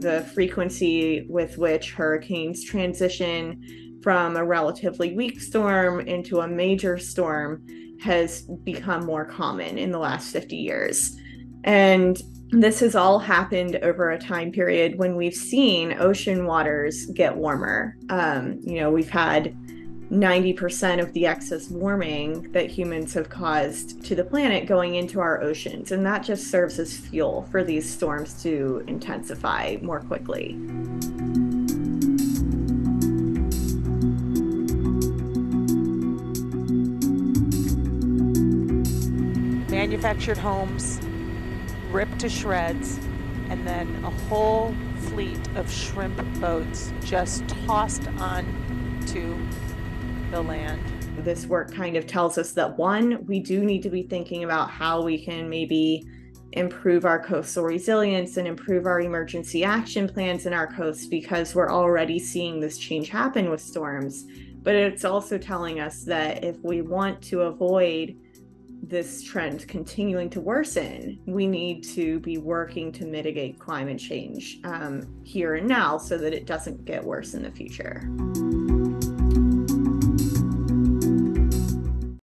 the frequency with which hurricanes transition from a relatively weak storm into a major storm has become more common in the last 50 years. And this has all happened over a time period when we've seen ocean waters get warmer. Um, you know, we've had 90% of the excess warming that humans have caused to the planet going into our oceans. And that just serves as fuel for these storms to intensify more quickly. Manufactured homes ripped to shreds, and then a whole fleet of shrimp boats just tossed onto the land. This work kind of tells us that one, we do need to be thinking about how we can maybe improve our coastal resilience and improve our emergency action plans in our coasts because we're already seeing this change happen with storms. But it's also telling us that if we want to avoid this trend continuing to worsen, we need to be working to mitigate climate change um, here and now so that it doesn't get worse in the future.